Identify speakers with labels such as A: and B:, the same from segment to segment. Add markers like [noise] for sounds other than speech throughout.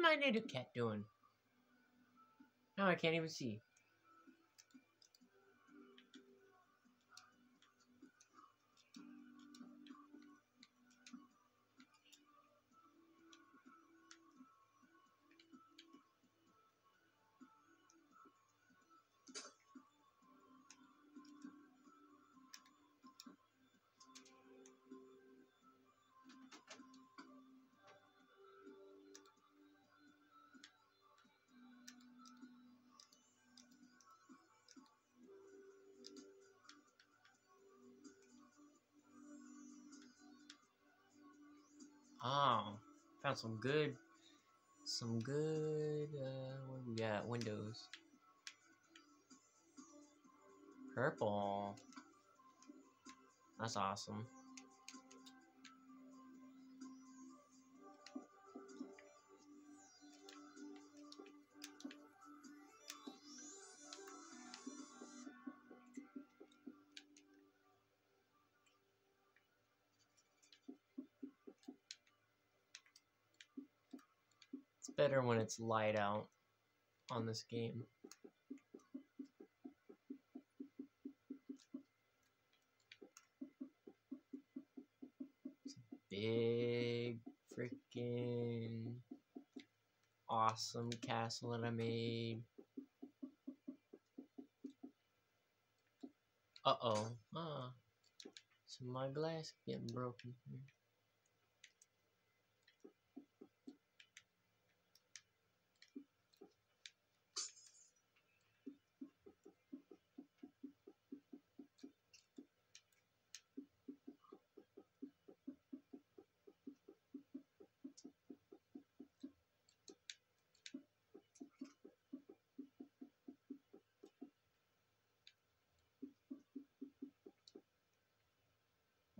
A: my native cat doing? Now I can't even see. Oh, found some good, some good, uh, what we got? Windows. Purple. That's awesome. Better when it's light out on this game. It's a big freaking awesome castle that I made. Uh-oh. Ah. So my glass getting broken here.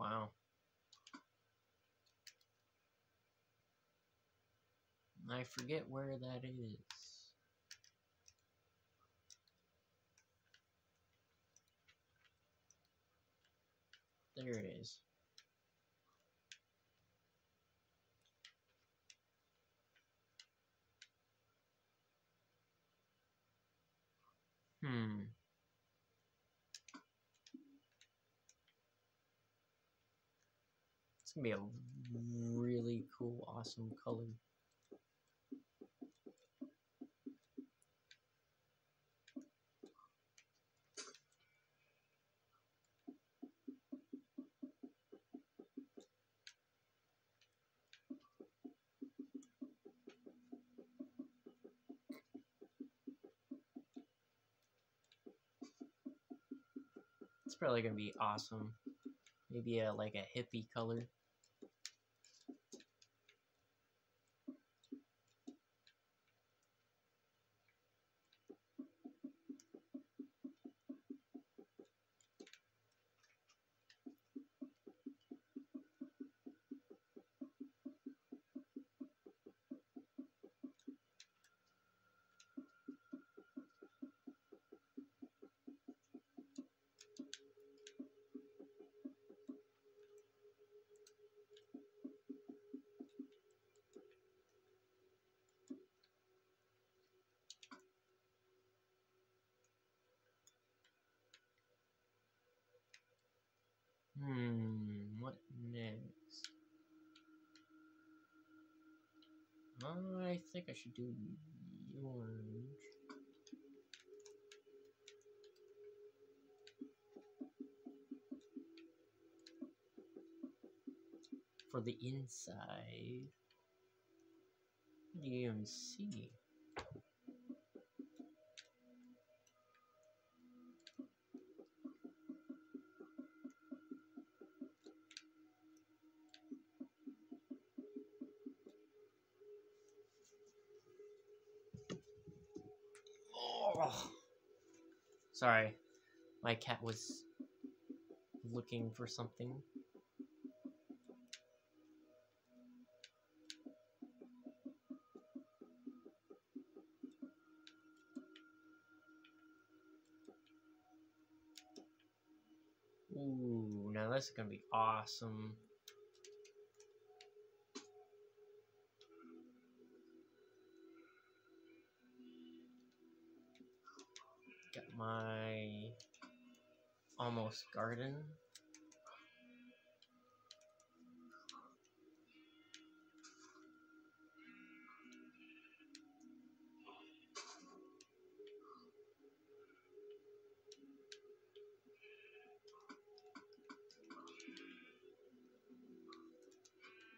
A: Wow. I forget where that is. There it is. Hmm. It's gonna be a really cool, awesome color. Probably gonna be awesome. Maybe a like a hippie color. Hmm, what next? I think I should do orange. For the inside. What Oh. Sorry, my cat was looking for something. Ooh, now this is gonna be awesome. Almost garden.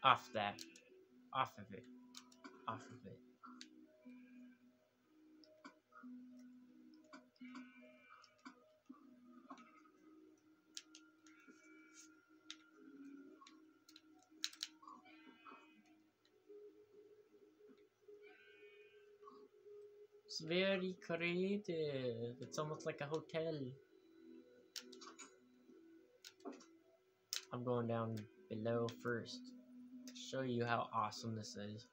A: Off that. Off of it. Off of it. It's very creative. It's almost like a hotel. I'm going down below first. to Show you how awesome this is.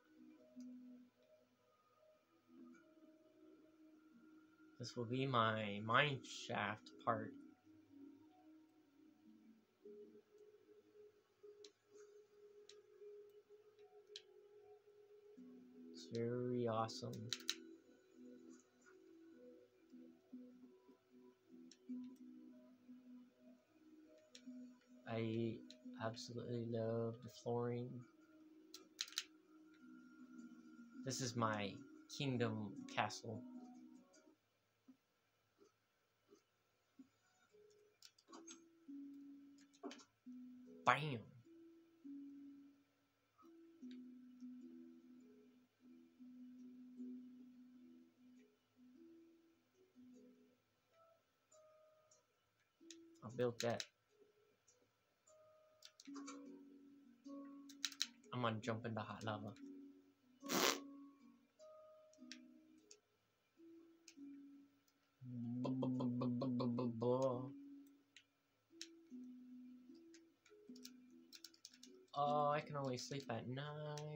A: This will be my mine shaft part. It's very awesome. I absolutely love the flooring. This is my kingdom castle. Bam! I built that. Gonna jump into hot lava. Oh, I can only sleep at night.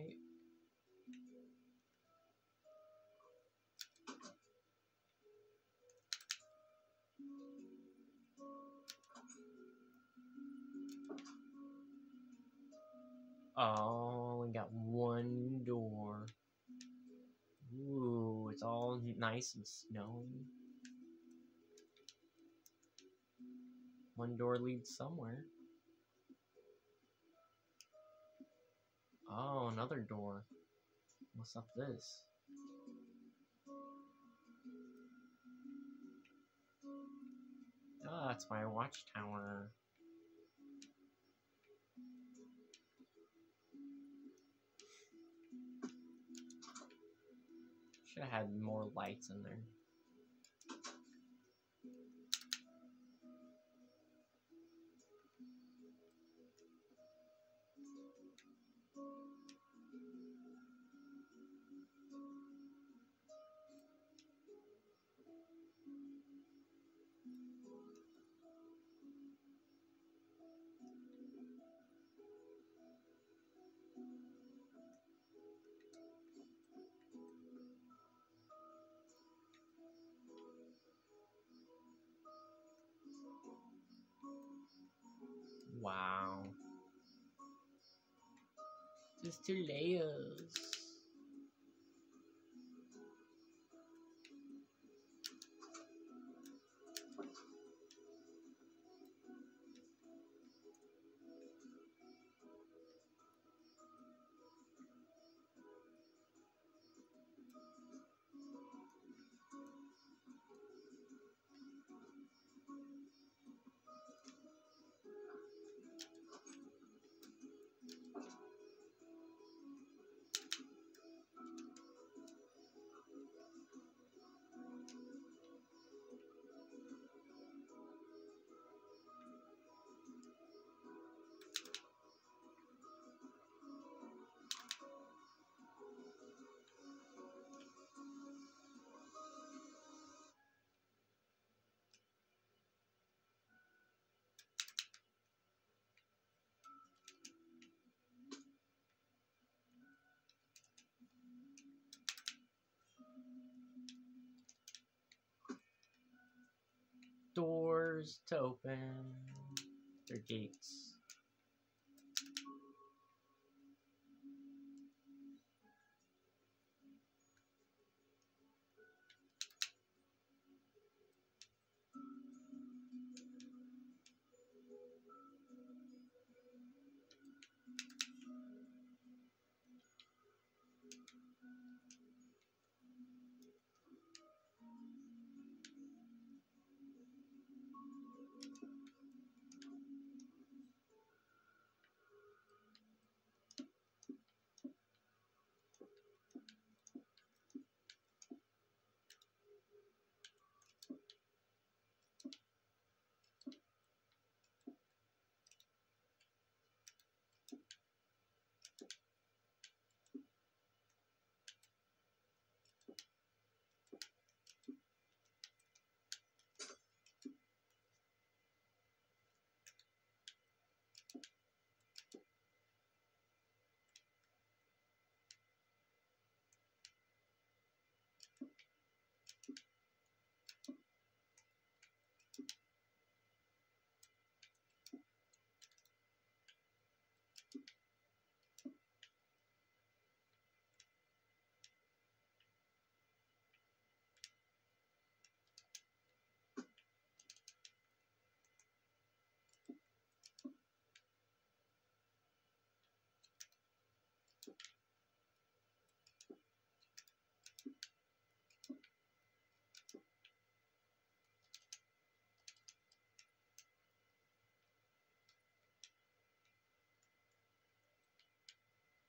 A: Nice and snowy. One door leads somewhere. Oh, another door. What's up this? Ah, that's my watchtower. Should have had more lights in there. Wow. Just two layers. Doors to open. Their gates.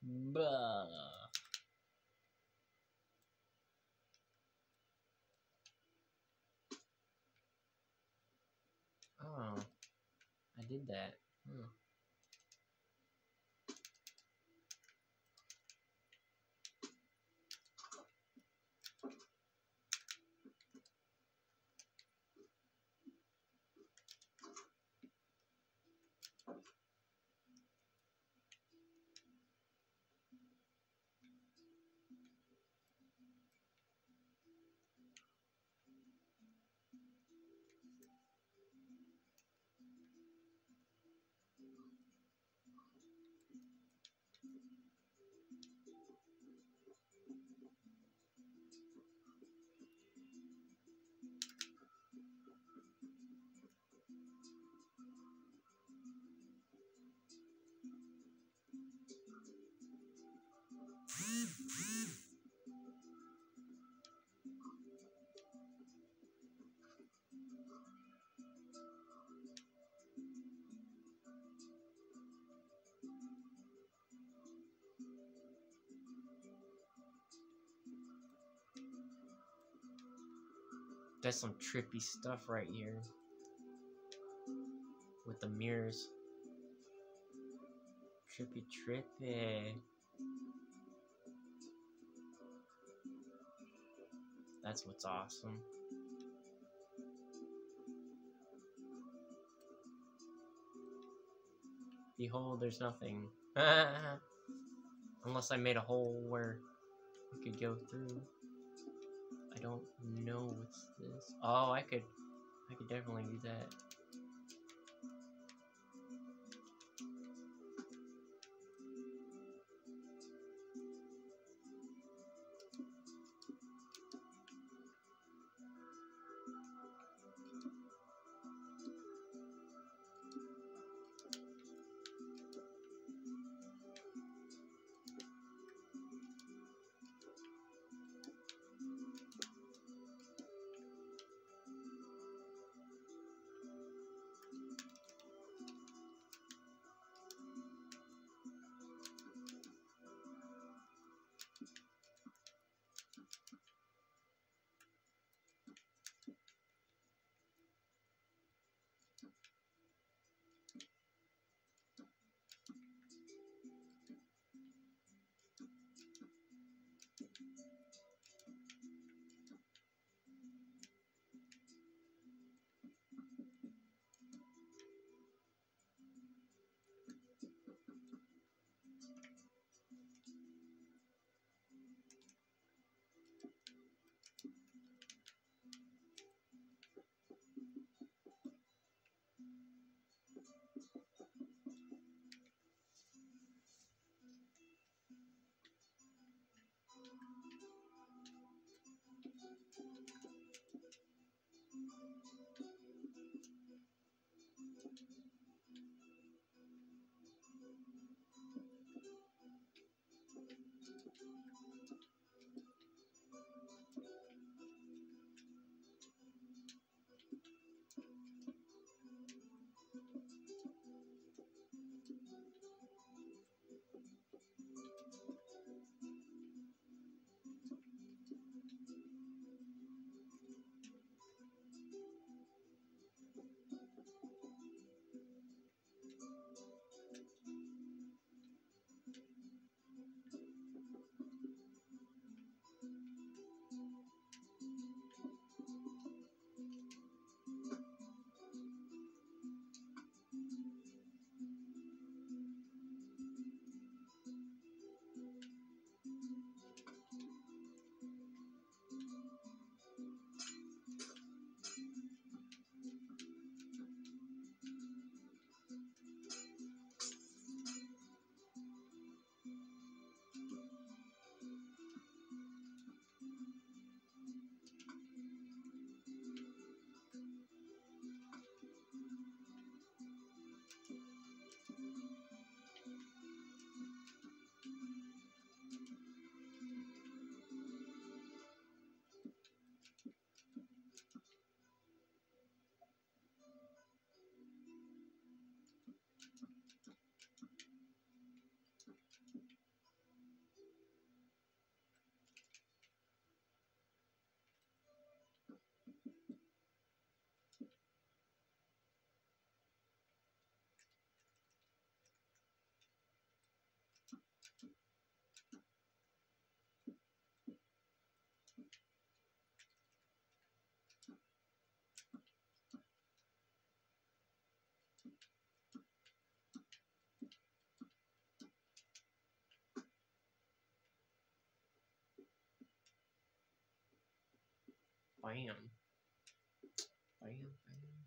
A: Buh. Oh, I did that. Hmm. That's some trippy stuff right here. With the mirrors. Trippy trippy. That's what's awesome. Behold, there's nothing. [laughs] Unless I made a hole where we could go through. I don't know what's this. Oh, I could, I could definitely do that. Bam. Bam, bam.